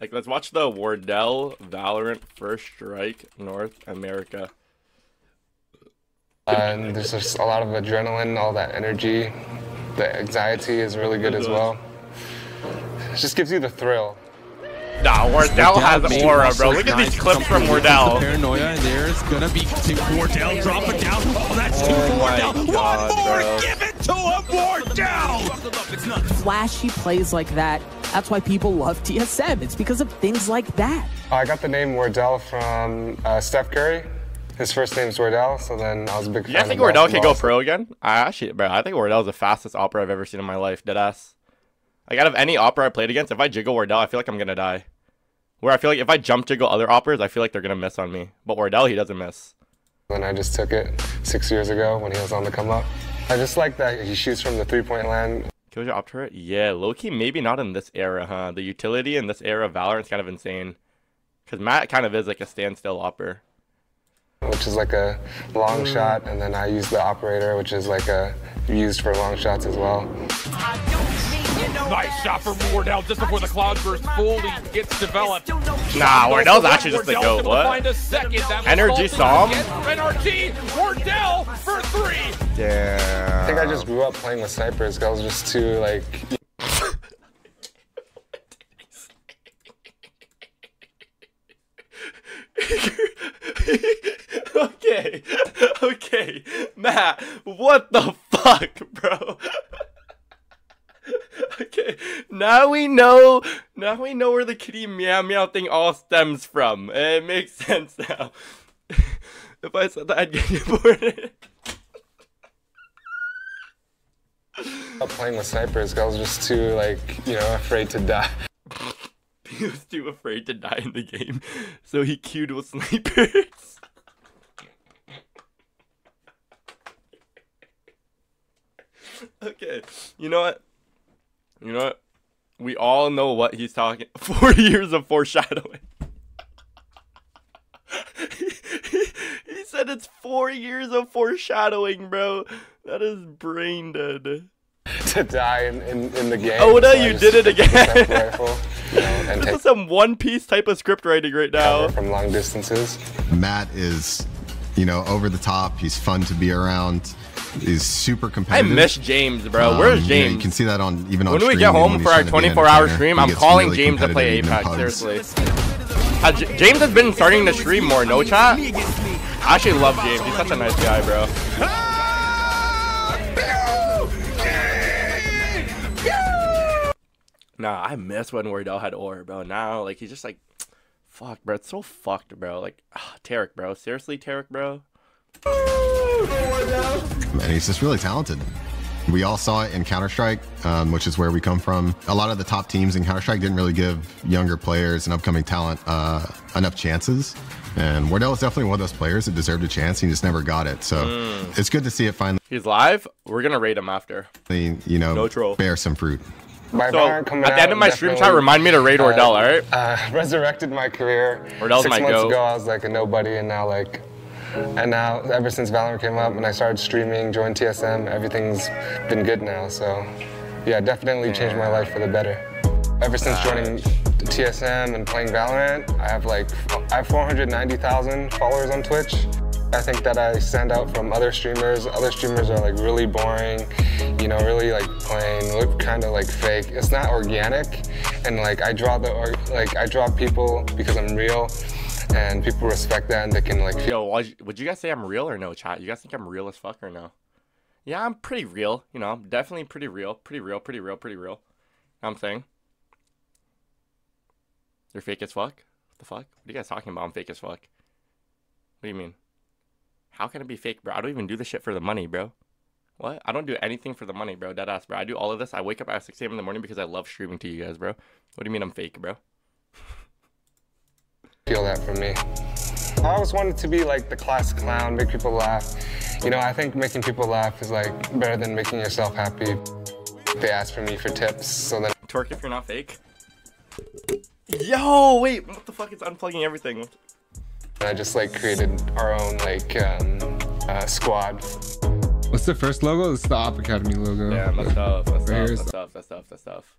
Like, let's watch the Wardell Valorant First Strike North America. and there's just a lot of adrenaline, all that energy. The anxiety is really good as well. It just gives you the thrill. Nah, Wardell has aura, bro. Look at these clips from Wardell. Paranoia, there's gonna be two Wardell drop it down. Oh, that's two Oh for Wardell. God, One more, bro. give it to him, Wardell. Flashy plays like that. That's why people love TSM. It's because of things like that. I got the name Wardell from uh, Steph Curry. His first name's Wardell, so then I was a big fan You guys think of Wardell can go pro again? I actually, bro, I think Wardell's the fastest opera I've ever seen in my life. Deadass. Like, out of any opera I played against, if I jiggle Wardell, I feel like I'm gonna die. Where I feel like if I jump jiggle other operas, I feel like they're gonna miss on me. But Wardell, he doesn't miss. Then I just took it six years ago when he was on the come up. I just like that he shoots from the three point line. Killjoy op turret? Yeah, Loki, maybe not in this era, huh? The utility in this era of Valorant's kind of insane. Because Matt kind of is like a standstill opera. which is like a long mm. shot, and then I use the operator, which is like a used for long shots as well. Nice shot from Wardell just before the cloudburst fully gets developed. Nah, Wardell's actually just the Wardell's goat. What? Find a second. That was Energy all saw him? NRG, Wardell for three. Damn. I think I just grew up playing with snipers. 'cause I was just too like okay, okay, Matt, what the fuck, bro? Now we know, now we know where the kitty meow meow thing all stems from. It makes sense now. if I said that, I'd get deported. playing with snipers. I was just too like you know afraid to die. he was too afraid to die in the game, so he queued with snipers. okay, you know what? You know what? We all know what he's talking. Four years of foreshadowing. he said it's four years of foreshadowing, bro. That is brain dead. to die in, in, in the game. Oda, so you did it again. rifle, you know, and This is some One Piece type of script writing right now. from long distances. Matt is, you know, over the top. He's fun to be around. He's super competitive. I miss James, bro. Um, Where's you know, James? you can see that on even on when we get home for our trying to be 24 hour stream, I'm calling really James to play competitive even in Apex. Seriously. Uh, James has been starting to stream more, no chat? I actually love James. He's such a nice guy, bro. Nah, I miss when Wardell had ore, bro. Now, like, he's just like, fuck, bro. It's so fucked, bro. Like, ah, Tarik, bro. Seriously, Tarik, bro. And he's just really talented. We all saw it in Counter Strike, um, which is where we come from. A lot of the top teams in Counter Strike didn't really give younger players and upcoming talent uh, enough chances. And Wardell is definitely one of those players that deserved a chance. He just never got it. So Mm. it's good to see it finally, He's live. We're gonna rate him after. you know, No troll. bear some fruit. By So, at the end out of my stream definitely, chat, remind me to raid uh, Wardell, alright? Uh, resurrected my career. Wardell's Six my months goat. ago, I was like a nobody, and now like, and now ever since Valorant came up and I started streaming, joined TSM, everything's been good now. So, yeah, definitely changed my life for the better. Ever since joining TSM and playing Valorant, I have like I have 490,000 followers on Twitch. I think that I stand out from other streamers. Other streamers are like really boring, you know, really like plain, look kind of like fake. It's not organic, and like I draw the like I draw people because I'm real, and people respect that and they can like. Yo, would you, guys say I'm real or no, chat? You guys think I'm real as fuck or no? Yeah, I'm pretty real. You know, I'm definitely pretty real. Pretty real, pretty real, pretty real. I'm saying? You're fake as fuck? What the fuck? What are you guys talking about? I'm fake as fuck. What do you mean? How can it be fake, bro? I don't even do this shit for the money, bro. What? I don't do anything for the money, bro. Deadass, bro. I do all of this. I wake up at 6 a.m. in the morning because I love streaming to you guys, bro. What do you mean I'm fake, bro? feel that from me. I always wanted to be like the class clown, make people laugh. You know, I think making people laugh is like better than making yourself happy. They ask for me for tips, so then Twerk if you're not fake. Yo, wait, what the fuck is unplugging everything? I just like created our own like um, uh, squad. What's the first logo? It's the Op Academy logo. Yeah, that's tough. That's Right tough. here's That's tough. That's tough. That's tough.